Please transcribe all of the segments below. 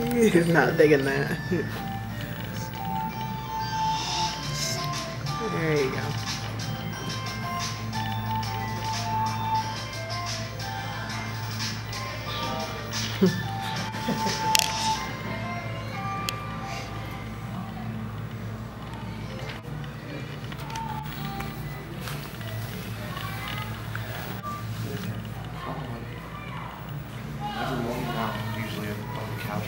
He's not digging that. There you go. Usually on the couch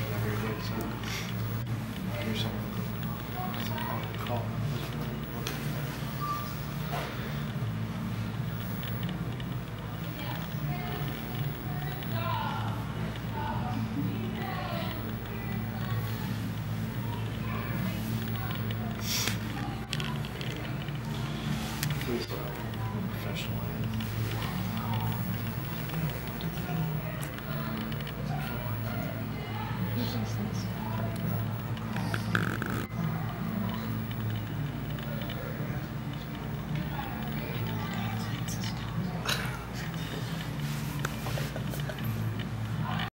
A uh, professional.